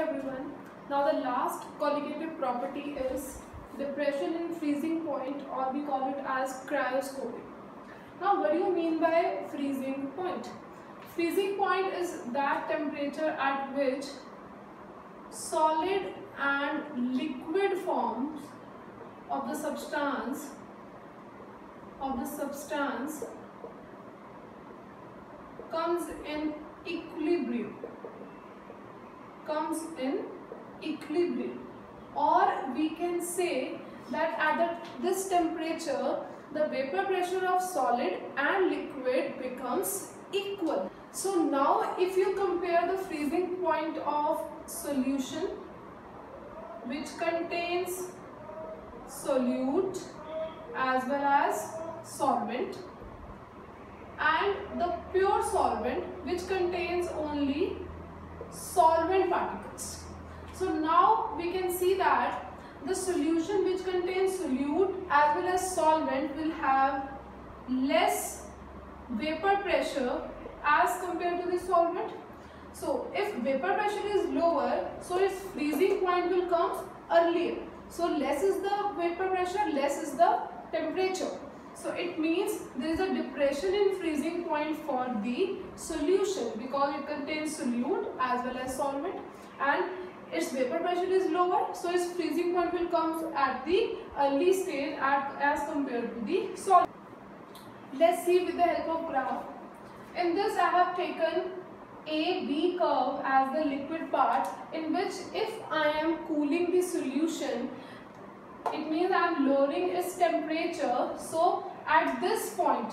everyone. Now the last colligative property is depression in freezing point or we call it as cryoscopic. Now what do you mean by freezing point? Freezing point is that temperature at which solid and liquid forms of the substance of the substance comes in equilibrium comes in equilibrium or we can say that at the, this temperature the vapor pressure of solid and liquid becomes equal. So now if you compare the freezing point of solution which contains solute as well as solvent and the pure solvent which contains only solvent particles. So now we can see that the solution which contains solute as well as solvent will have less vapor pressure as compared to the solvent. So if vapor pressure is lower, so its freezing point will come earlier. So less is the vapor pressure, less is the temperature. So it means there is a depression in freezing point for the solution because it contains solute as well as solvent and its vapor pressure is lower so its freezing point will come at the early stage at, as compared to the solvent. Let's see with the help of graph. In this I have taken a B curve as the liquid part in which if I am cooling the solution it means I am lowering its temperature. So at this point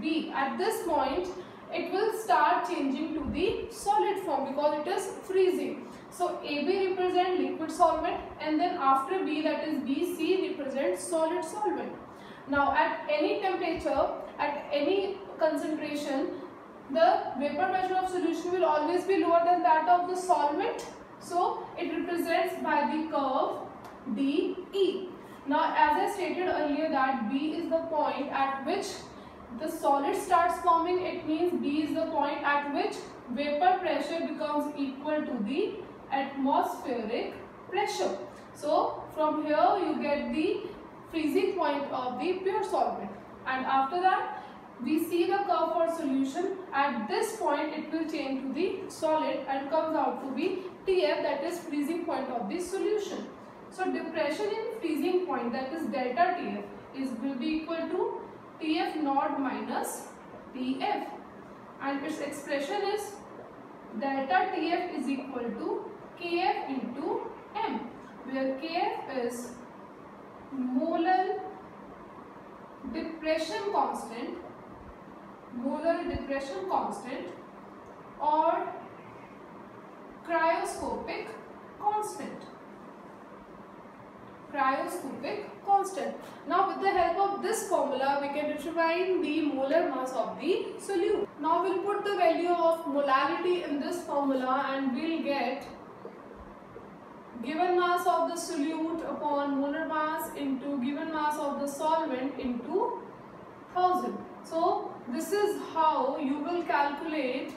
B at this point it will start changing to the solid form because it is freezing. So AB represents liquid solvent and then after B that is BC represents solid solvent. Now at any temperature at any concentration the vapor pressure of solution will always be lower than that of the solvent. So it represents by the curve now as I stated earlier that B is the point at which the solid starts forming it means B is the point at which vapor pressure becomes equal to the atmospheric pressure. So from here you get the freezing point of the pure solvent and after that we see the curve for solution at this point it will change to the solid and comes out to be TF that is freezing point of the solution. So depression in freezing point that is delta TF is will be equal to TF naught minus TF and its expression is delta TF is equal to KF into M where KF is molar depression constant molar depression constant or cryoscopic constant cryoscopic constant. Now with the help of this formula we can determine the molar mass of the solute. Now we'll put the value of molarity in this formula and we'll get given mass of the solute upon molar mass into given mass of the solvent into 1000. So this is how you will calculate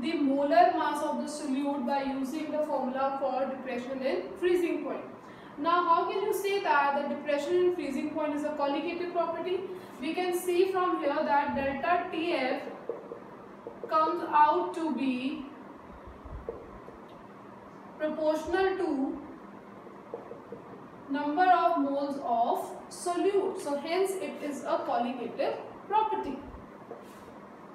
the molar mass of the solute by using the formula for depression in freezing point. Now how can you say that the depression in freezing point is a colligative property? We can see from here that delta TF comes out to be proportional to number of moles of solute. So hence it is a colligative property.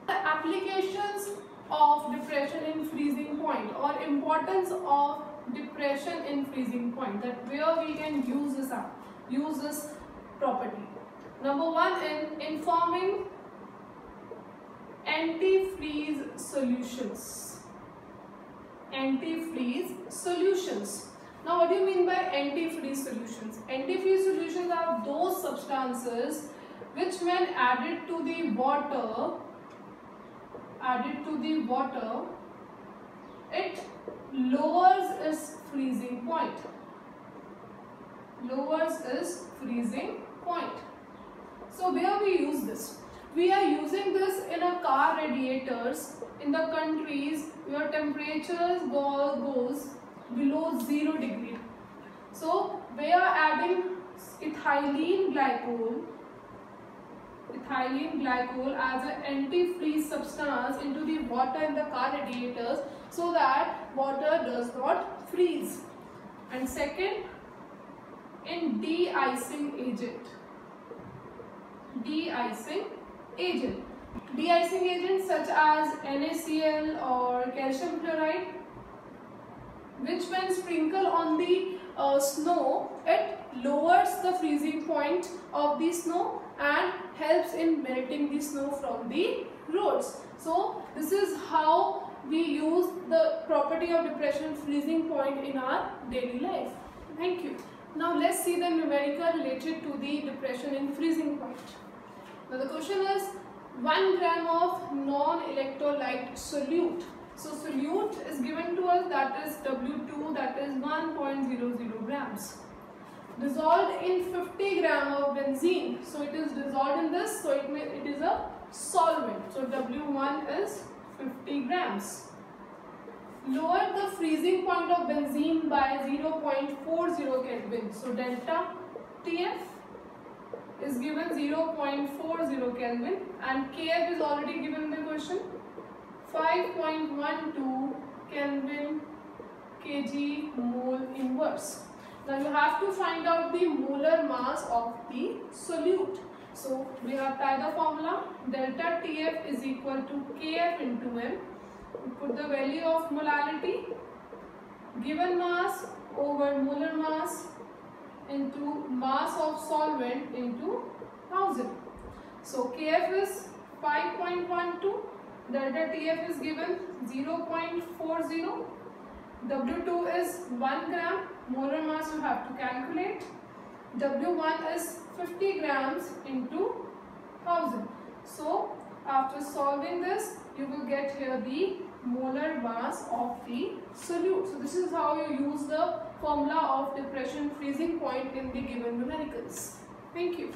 The applications of depression in freezing point or importance of depression in freezing point that where we can use this up use this property. Number one in informing antifreeze solutions. Antifreeze solutions. Now what do you mean by antifreeze solutions? Antifreeze solutions are those substances which when added to the water added to the water it lowers its freezing point. Lowers its freezing point. So where we use this? We are using this in a car radiators in the countries where temperatures go, goes below 0 degree. So we are adding ethylene glycol ethylene glycol as an antifreeze substance into the water in the car radiators so that water does not freeze. And second, in de-icing agent. De-icing agent. De-icing agents such as NaCl or calcium chloride which when sprinkled on the uh, snow it lowers the freezing point of the snow and helps in melting the snow from the roads. So this is how we use the property of depression freezing point in our daily life. Thank you. Now let's see the numerical related to the depression in freezing point. Now the question is 1 gram of non-electrolyte solute. So solute is given to us that is W2 that is 1.00 grams dissolved in 50 gram of benzene. So it is dissolved in this, so it, may, it is a solvent. So W1 is 50 grams. Lower the freezing point of benzene by 0.40 Kelvin. So delta TF is given 0.40 Kelvin and Kf is already given in the question 5.12 Kelvin kg mole inverse. Now you have to find out the molar mass of the solute. So we have the formula delta TF is equal to Kf into M. We put the value of molarity given mass over molar mass into mass of solvent into 1000. So Kf is 5.12, delta TF is given 0.40 W2 is 1 gram, molar mass you have to calculate. W1 is 50 grams into 1000. So after solving this, you will get here the molar mass of the solute. So this is how you use the formula of depression freezing point in the given numericals. Thank you.